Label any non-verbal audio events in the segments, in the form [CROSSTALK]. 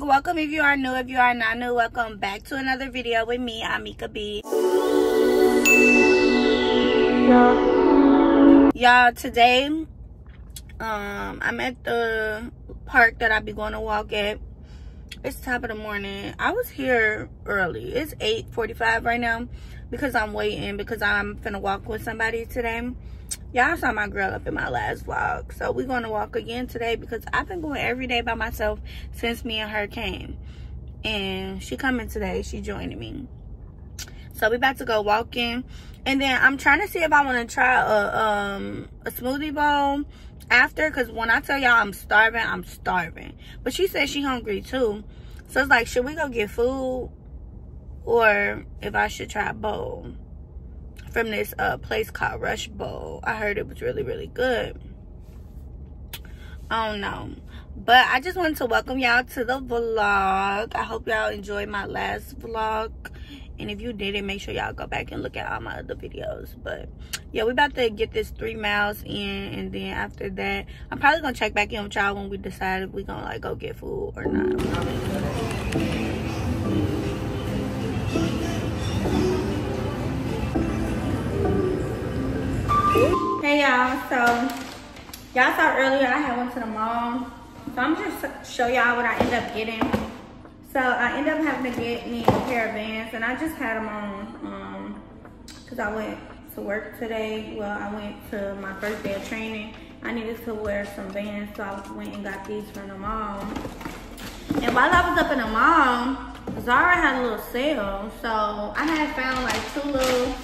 welcome if you are new if you are not new welcome back to another video with me amika b. Y'all today um i'm at the park that i be going to walk at. It's top of the morning. I was here early. It's 8 45 right now because i'm waiting because i'm gonna walk with somebody today y'all saw my girl up in my last vlog. So we're gonna walk again today because i've been going every day by myself since me and her came. And she coming today. She joining me. So we about to go walking. And then i'm trying to see if i want to try a um a smoothie bowl after because when i tell y'all i'm starving i'm starving. But she said she hungry too. So it's like should we go get food or if i should try a bowl from this uh, place called Rush Bowl. I heard it was really, really good. I don't know. But I just wanted to welcome y'all to the vlog. I hope y'all enjoyed my last vlog. And if you didn't, make sure y'all go back and look at all my other videos. But yeah, we about to get this three miles in. And then after that, I'm probably going to check back in with y'all when we decide if we going to like go get food or not. Hey y'all, so y'all saw earlier I had went to the mall. So I'm just show y'all what I end up getting. So I end up having to get me a pair of Vans and I just had them on um cause I went to work today. Well, I went to my first day of training. I needed to wear some Vans, so I went and got these from the mall. And while I was up in the mall, Zara had a little sale. So I had found like two little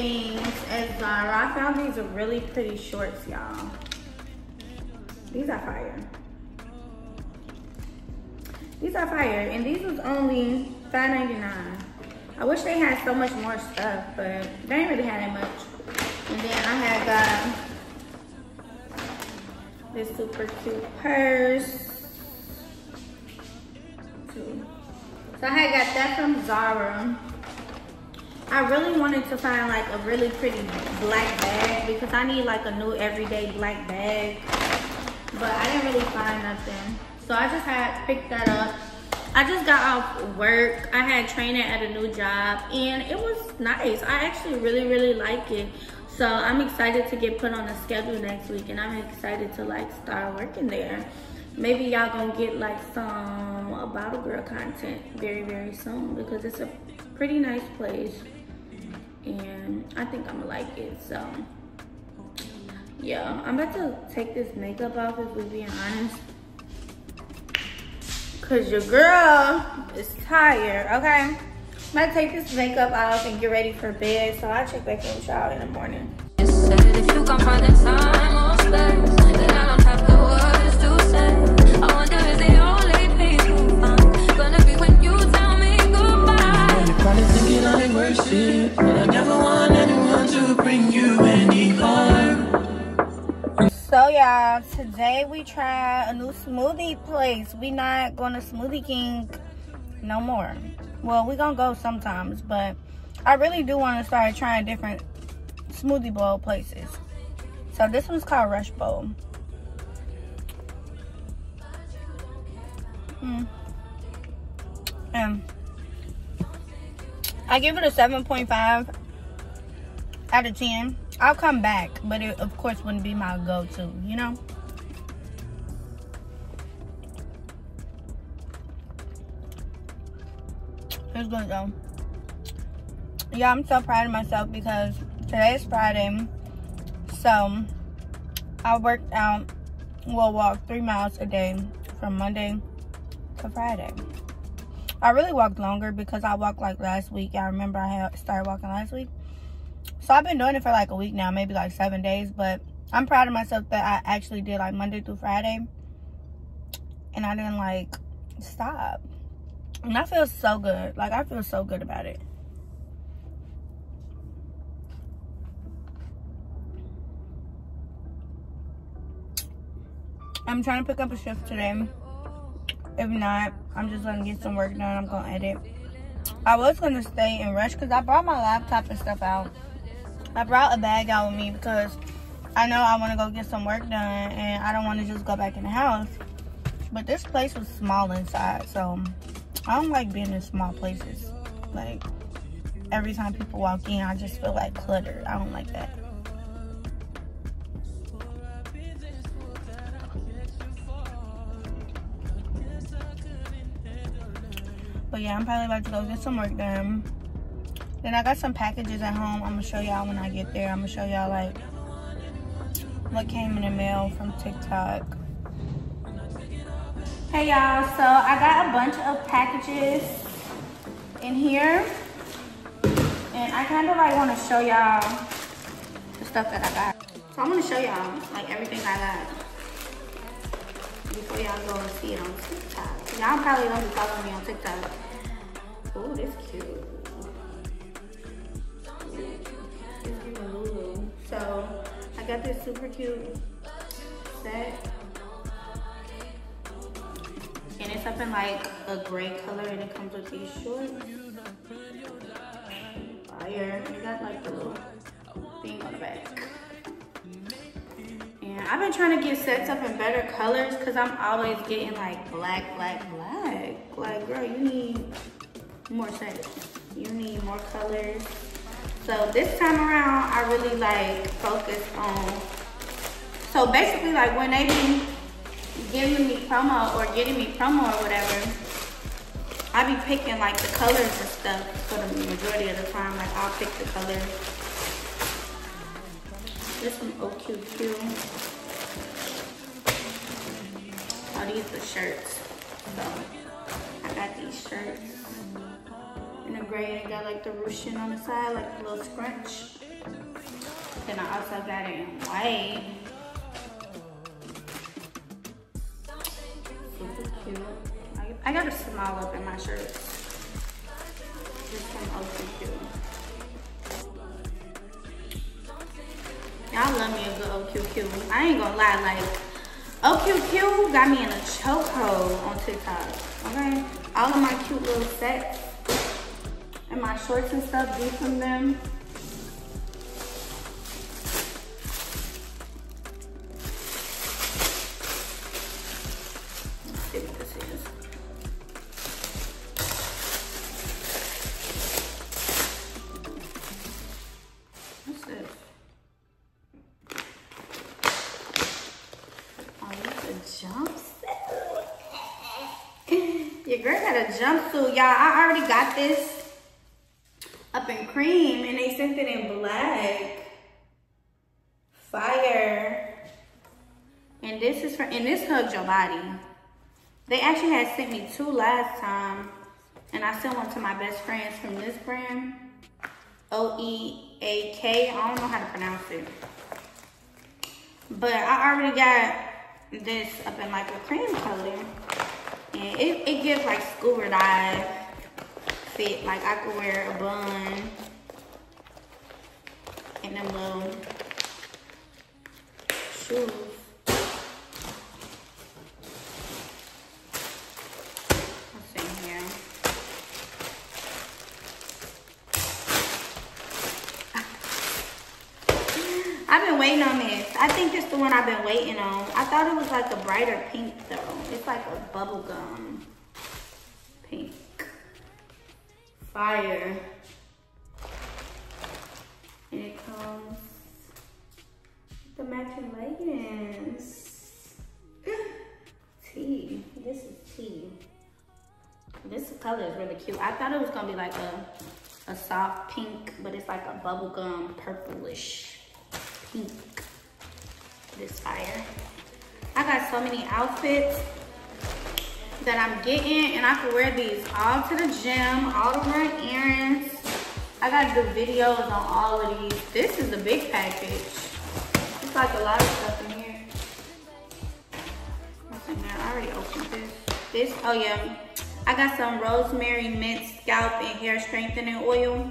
things at Zara. I found these are really pretty shorts, y'all. These are fire. These are fire, and these was only $5.99. I wish they had so much more stuff, but they ain't really had that much. And then I had got this super cute purse. So I had got that from Zara. I really wanted to find like a really pretty black bag because I need like a new everyday black bag. But I didn't really find nothing. So I just had picked that up. I just got off work. I had training at a new job and it was nice. I actually really, really like it. So I'm excited to get put on the schedule next week and I'm excited to like start working there. Maybe y'all gonna get like some bottle girl content very, very soon because it's a pretty nice place and I think I'm gonna like it. So yeah, I'm about to take this makeup off if we're being honest. Cause your girl is tired, okay? I'm gonna take this makeup off and get ready for bed. So I'll check back in with y'all in the morning. So y'all, today we try a new smoothie place. We not going to Smoothie King no more. Well, we gonna go sometimes, but I really do want to start trying different smoothie bowl places. So this one's called Rush Bowl. Hmm. And I give it a 7.5 out of 10. I'll come back, but it of course wouldn't be my go-to, you know? It's good though. Yeah, I'm so proud of myself because today is Friday. So I worked out, will walk three miles a day from Monday to Friday. I really walked longer because I walked like last week. I remember I had started walking last week. So I've been doing it for like a week now, maybe like seven days. But I'm proud of myself that I actually did like Monday through Friday. And I didn't like stop. And I feel so good. Like I feel so good about it. I'm trying to pick up a shift today. If not, I'm just gonna get some work done. I'm gonna edit. I was gonna stay and rush because I brought my laptop and stuff out. I brought a bag out with me because I know I want to go get some work done and I don't want to just go back in the house. But this place was small inside, so I don't like being in small places. Like, every time people walk in, I just feel like cluttered. I don't like that. But yeah, I'm probably about to go get some work done. Then I got some packages at home. I'm gonna show y'all when I get there. I'm gonna show y'all like what came in the mail from TikTok. Hey y'all, so I got a bunch of packages in here. And I kind of like want to show y'all the stuff that I got. So I'm gonna show y'all like everything I got before y'all go and see it on TikTok. Y'all probably don't be following me on TikTok. Oh, this cute. So I got this super cute set. And it's up in like a gray color and it comes with these shorts. Fire. You got like the little thing on the back. And I've been trying to get sets up in better colors because I'm always getting like black, black, black. Like, girl, you need more sets. You need more colors. So this time around, I really like focus on, so basically like when they be giving me promo or getting me promo or whatever, I be picking like the colors and stuff for the majority of the time. Like I'll pick the colors. This some OQQ. Oh, these are the shirts. So I got these shirts the gray and got like the ruching on the side, like a little scrunch. Then I also got it in white. Cute. I, I got a small up in my shirt. This one also cute. Y'all love me a good OQQ. I ain't gonna lie, like, OQQ got me in a chokehold on TikTok, okay? All of my cute little sets and my shorts and stuff be from them. Jumpsuit, y'all. I already got this up in cream and they sent it in black. Fire. And this is for, your body. They actually had sent me two last time. And I sent one to my best friends from this brand. O-E-A-K. I don't know how to pronounce it. But I already got this up in like a cream color. And it, it gives like scuba dive fit. Like I could wear a bun and them little shoes. What's in here? I've been waiting on this. I think it's the one I've been waiting on. I thought it was like a brighter pink though. It's like a bubblegum pink. Fire. And it comes the matching leggings. [GASPS] Tea. This is tea. This color is really cute. I thought it was gonna be like a, a soft pink, but it's like a bubblegum purplish pink. This fire. I got so many outfits that I'm getting and I can wear these all to the gym, all to run errands. I got to do videos on all of these. This is a big package. It's like a lot of stuff in here. What's in there? I already opened this. This, oh yeah. I got some rosemary mint scalp and hair strengthening oil.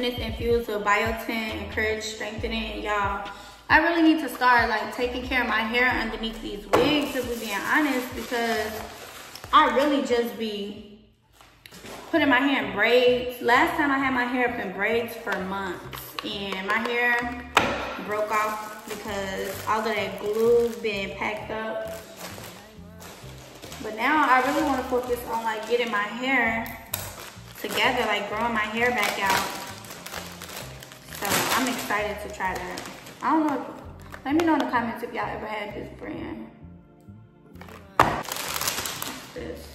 And it's infused with biotin, encourage strengthening. Y'all, I really need to start like taking care of my hair underneath these wigs, if we're being honest, because I really just be putting my hair in braids. Last time I had my hair up in braids for months and my hair broke off because all of that glue been packed up But now I really want to focus on like getting my hair together, like growing my hair back out. I'm excited to try that. I don't know. If, let me know in the comments if y'all ever had this brand. What's this?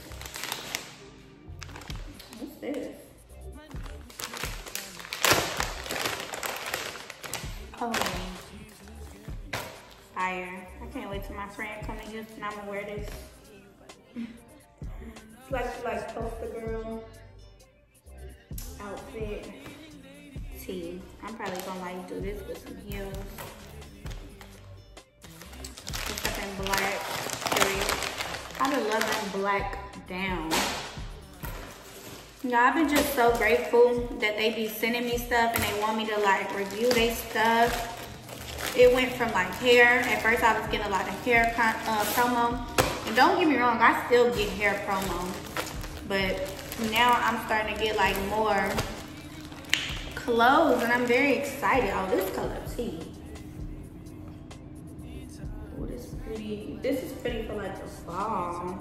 What's this? Oh, fire. I can't wait till my friend come in here and I'm gonna wear this. It's like, like poster girl outfit. Tee. I'm probably gonna like do this with some heels. Something black, period. I love that black down. Yeah, I've been just so grateful that they be sending me stuff and they want me to like review their stuff. It went from like hair. At first I was getting a lot of hair uh, promo. And don't get me wrong, I still get hair promo. But now I'm starting to get like more clothes and I'm very excited. Oh, this color tee. Oh, this is pretty. This is pretty for like the fall.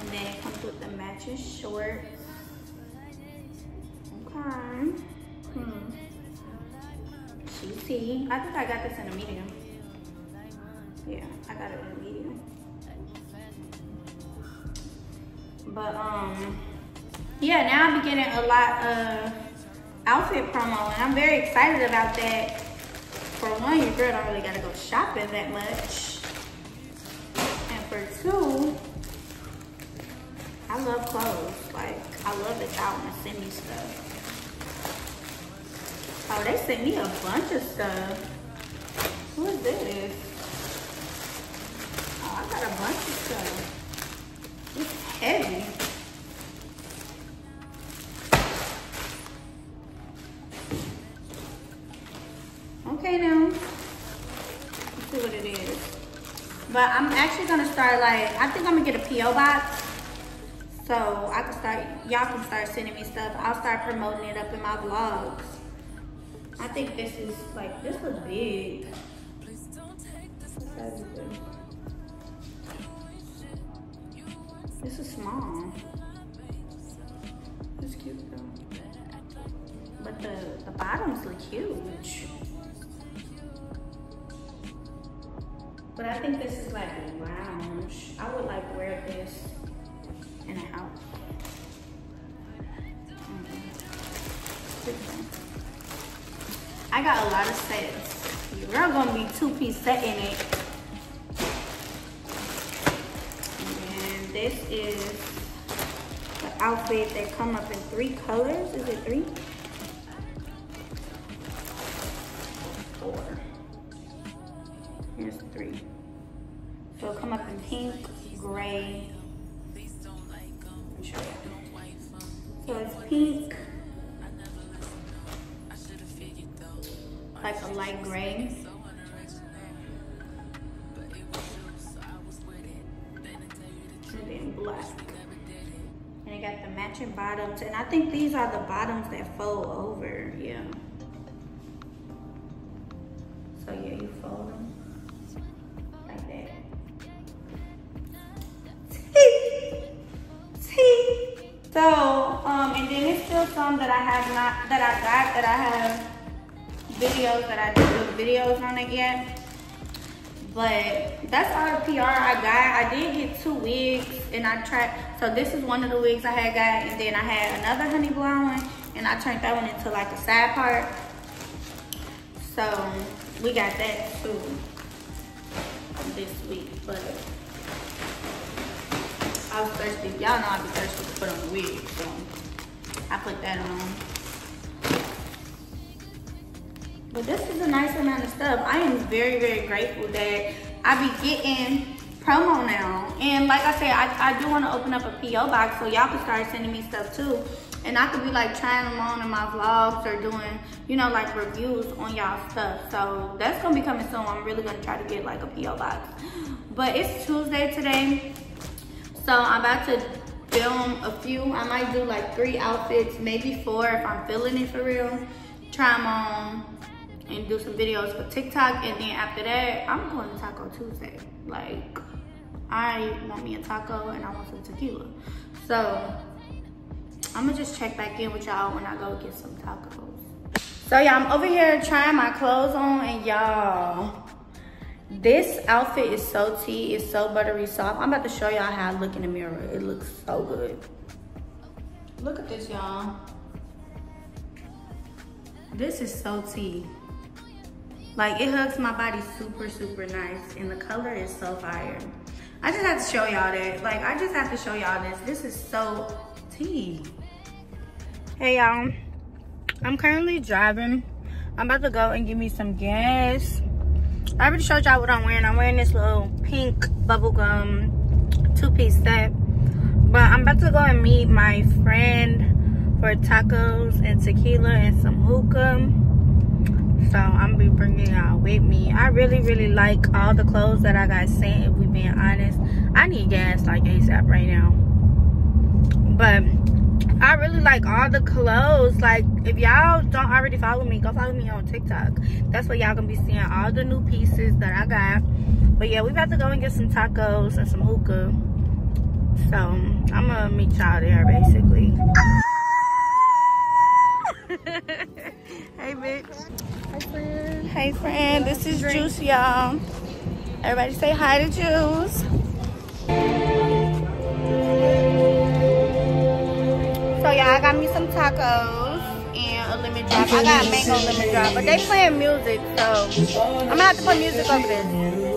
And then it comes with the matching shorts. Okay. Hmm. She I think I got this in a medium. Yeah, I got it in a medium. But um, yeah, now I'm getting a lot of outfit promo and I'm very excited about that. For one, your girl don't really gotta go shopping that much. And for two, I love clothes. Like, I love that y'all wanna send me stuff. Oh, they sent me a bunch of stuff. What is this? Oh, I got a bunch of stuff. It's heavy. But I'm actually gonna start like, I think I'm gonna get a P.O. box. So I can start, y'all can start sending me stuff. I'll start promoting it up in my vlogs. I think this is like, this is big. This is small. It's cute though. But the, the bottoms look huge. But I think this is like lounge. I would like wear this in a house. Mm-hmm. I got a lot of sets. Your girl gonna be two-piece set in it. And this is the outfit that come up in three colors. Is it three? Three. So come up in pink, gray. So it's pink, like a light gray. And then black. And it got the matching bottoms. And I think these are the bottoms that fold over, yeah. So yeah, you fold them So, um, and then there's still some that I have not, that I got, that I have videos that I did videos on it yet. But that's all the PR I got. I did get two wigs and I tried, so this is one of the wigs I had got and then I had another honey blonde one and I turned that one into like a side part. So we got that too this week, but I was thirsty. Y'all know I be thirsty to put on the wig, so I put that on. But this is a nice amount of stuff. I am very, very grateful that I be getting promo now. And like I said, I, I do want to open up a P.O. box so y'all can start sending me stuff too. And I could be like trying them on in my vlogs or doing, you know, like reviews on y'all stuff. So that's going to be coming soon. I'm really going to try to get like a P.O. box. But it's Tuesday today. So I'm about to film a few. I might do like three outfits, maybe four if I'm feeling it for real. Try them on and do some videos for TikTok. And then after that, I'm going to Taco Tuesday. Like, I want me a taco and I want some tequila. So I'm gonna just check back in with y'all when I go get some tacos. So y'all, I'm over here trying my clothes on and y'all, this outfit is so tea, it's so buttery soft. I'm about to show y'all how I look in the mirror. It looks so good. Look at this, y'all. This is so tea. Like it hugs my body super, super nice. And the color is so fire. I just have to show y'all that. Like I just have to show y'all this. This is so tea. Hey y'all, I'm currently driving. I'm about to go and give me some gas. I already showed y'all what I'm wearing. I'm wearing this little pink bubblegum two-piece set. But I'm about to go and meet my friend for tacos and tequila and some hookah. So I'm gonna be bringing y'all with me. I really, really like all the clothes that I got sent, if we being honest. I need gas like ASAP right now. But I really like all the clothes. Like, if y'all don't already follow me, go follow me on TikTok. That's where y'all gonna be seeing all the new pieces that I got. But yeah, we about to go and get some tacos and some hookah. So, I'm gonna meet y'all there, basically. [LAUGHS] hey, bitch. Hi, friend. Hey, friend. This is Juice, y'all. Everybody say hi to Juice. So y'all, I got me some tacos and a lemon drop. I got a mango lemon drop, but they playing music, so I'm gonna have to put music over this.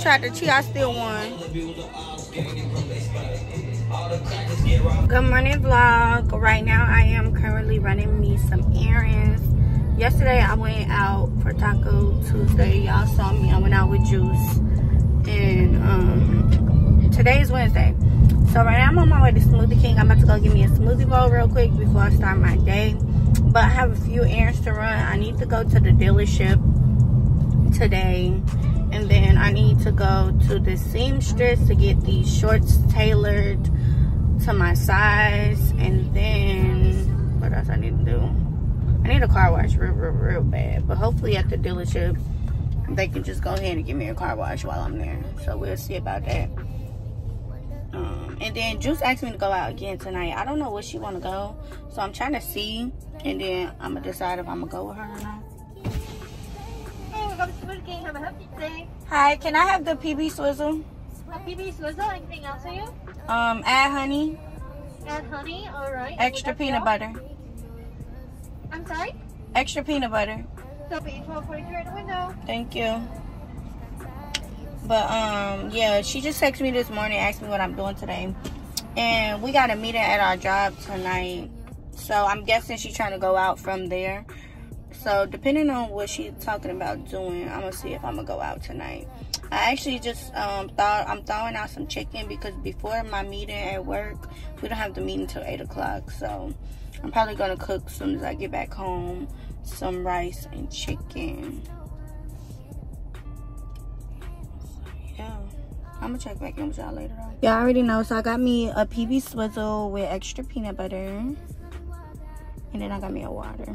Tried to cheat, I still won. Good morning vlog. Right now I am currently running me some errands. Yesterday I went out for Taco Tuesday. Y'all saw me. I went out with Juice. And um, today is Wednesday. So right now I'm on my way to Smoothie King. I'm about to go get me a smoothie bowl real quick before I start my day. But I have a few errands to run. I need to go to the dealership today and then I need to go to the seamstress to get these shorts tailored to my size and then what else I need to do? I need a car wash real real real bad but hopefully at the dealership they can just go ahead and give me a car wash while I'm there. So we'll see about that. Um, and then Juice asked me to go out again tonight. I don't know where she want to go so I'm trying to see and then I'm gonna decide if I'm gonna go with her or not Hi, can I have the PB Swizzle? Day, Swizzle. Anything else for you? Um, add honey, Add honey. All right. extra Would that be peanut butter. I'm sorry. Extra peanut butter. So be 1243 at the window. Thank you. But um, yeah, she just texted me this morning, asked me what I'm doing today, and we got a meeting at our job tonight. So I'm guessing she's trying to go out from there. So depending on what she's talking about doing, I'm gonna see if I'm gonna go out tonight. I actually just um, thought I'm throwing out some chicken because before my meeting at work, we don't have the meeting until eight o'clock. So I'm probably gonna cook as soon as I get back home some rice and chicken. Yeah. I'm gonna check back in with y'all later on. Y'all already know, so I got me a PB Swizzle with extra peanut butter. And then I got me a water.